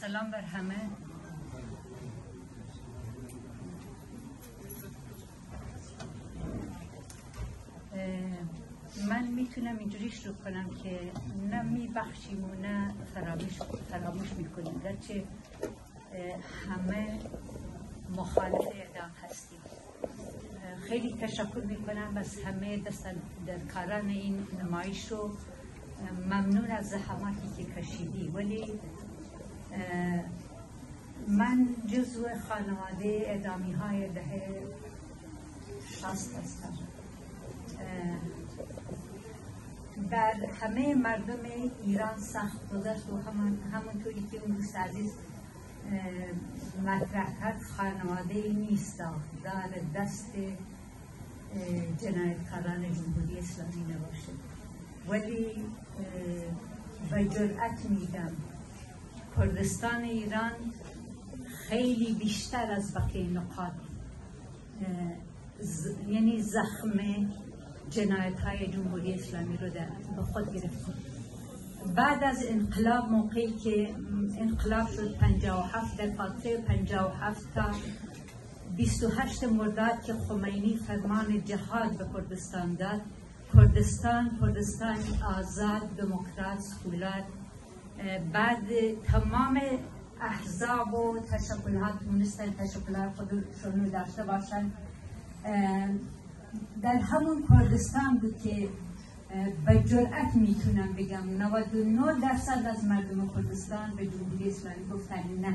سلام بر همه. من می‌تونم اینجوری شروع کنم که نه میبخشیم و نه فراموش, فراموش می‌کنیم. گرچه همه مخالف اعدام هستیم. خیلی تشکر می‌کنم از همه در کاران این نمایش رو. ممنون از زحماتی که کشیدی. ولی من جزو خانواده ادامی های دهه شست هستم. بر همه مردم ایران سخت گذشت و همون همونطوری که اون دوست عزیز مطرح کرد خانواده نیست در دست جنایتکاران جمهوری اسلامی نباشه. ولی به جرأت میگم کردستان ایران خیلی بیشتر از بقیه نقاط یعنی زخم جنایت های جمهوری اسلامی رو در به خود گرفت بعد از انقلاب موقعی که انقلاب شد 57 در فاطره 57 تا 28 مرداد که خمینی فرمان جهاد به کردستان داد کردستان کردستان آزاد دموکرات سکولار بعد تمام احزاب و تشکلات تونستن تشکلات خودشون داشته باشن. در همون کردستان بود که به جرأت می‌تونم بگم 99 درصد از مردم کردستان به جمهوری اسلامی گفتن نه.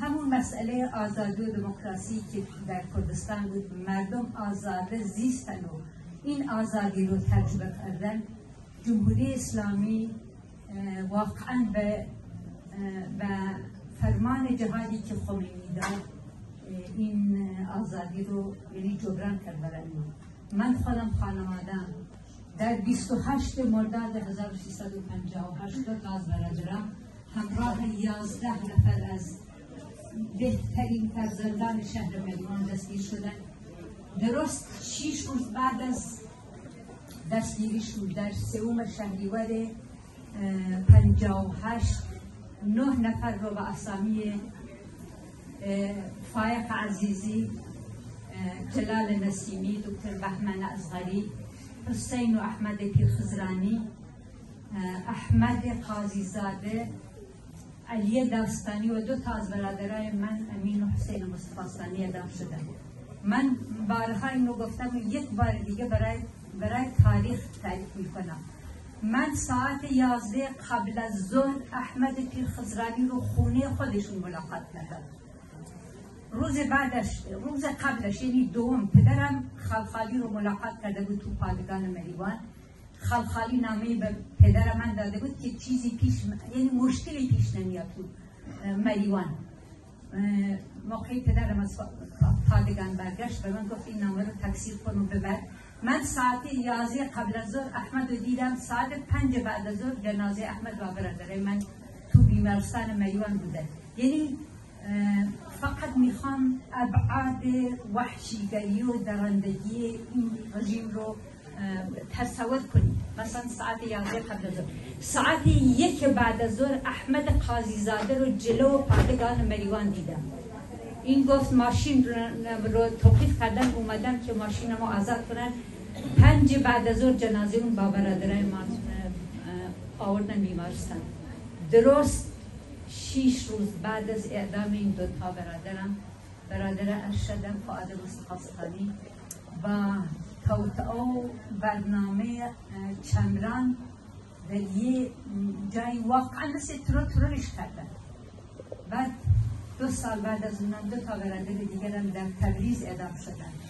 همون مسئله آزادی و دموکراسی که در کردستان بود مردم آزاده زیستن و این آزادی رو تجربه کردن. جمهوری اسلامی واقعا به و فرمان جهادی که خمینی داد این آزادی رو یعنی جبران کرد برای من خودم خانوادم در 28 مرداد 1358 غاز برادرم همراه 11 نفر از بهترین فرزندان شهر ملیمان دستگیر شدن. درست 6 روز بعد از دستگیریشون در سوم شهریور 58 نه نفر رو به اسامی فایق عزیزی جلال نسیمی دکتر بهمن ازغری حسین و احمد پیرخزرانی احمد قاضی زاده علی داستانی و دو تا از برادرای من امین و حسین مصطفی ادام شدن من بارها اینو گفتم یک بار دیگه برای برای تاریخ تعریف می‌کنم. من ساعت یازده قبل از ظهر احمد پیر خزرانی رو خونه خودشون ملاقات کردم روز بعدش روز قبلش یعنی دوم پدرم خلخالی رو ملاقات کرده بود تو پادگان مریوان. خلخالی نامه به پدر من داده بود که چیزی پیش یعنی مشکلی پیش نمیاد تو مریوان. موقعی پدرم از پادگان برگشت به من گفت این نامه رو تکثیر کن و ببر. من ساعت یازده قبل از ظهر احمد رو دیدم. ساعت پنج بعد از ظهر جنازه احمد و برادر من تو بیمارستان مریوان بوده. یعنی فقط می‌خوام ابعاد وحشیگری و درندگی این رژیم رو تصور کنید مثلا ساعت یازده قبل از ساعت یک بعد از ظهر احمد قاضی زاده رو جلو پادگان مریوان دیدم. این گفت ماشین رو توقیف کردن اومدم که ماشین ما آزاد کنن. پنج بعد از ظهر جنازه اون با برادرای ما آوردن بیمارستان. درست شیش روز بعد از اعدام این دو تا برادرم برادر ارشدم فعاد مصطفی و توتعو برنامه چمران در یه جای واقعا مثل ترو ترورش کردن. بعد دو سال بعد از اونم دو تا برادر دیگرم در تبریز اعدام شدن.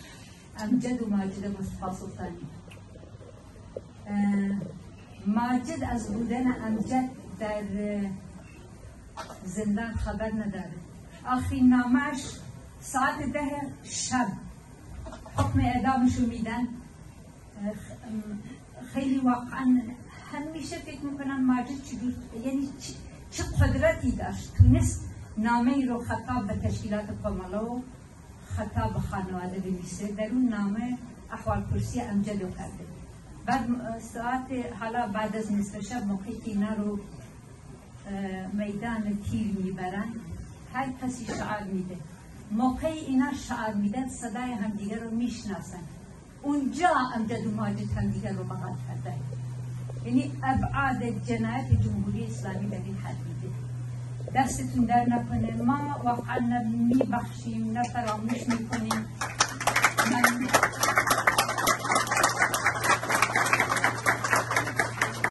امجد و ماجد مصطفی سلطانی ماجد از بودن امجد در زندان خبر نداره. آخرین نامش ساعت ده شب. حکم اعدامشو میدن. خیلی واقعا همیشه فکر می‌کنم ماجد چجور یعنی چه قدرتی داشت؟ تونست نامه رو خطاب به تشکیلات و خطاب به خانواده بنویسه. در اون نامه احوال کرسی امجد رو کرده بعد ساعت حالا بعد از نصف شب موقعی که اینا رو میدان تیر می‌برن هر کسی شعار میده. موقع اینا شعار میدن صدای همدیگه رو می‌شناسن. اونجا امجد و ماجد همدیگه رو بغل کرده یعنی ابعاد جنایت جمهوری اسلامی در این حد میده. دستتون در نکنه. ما واقعا میبخشیم نه فراموش می‌کنیم. من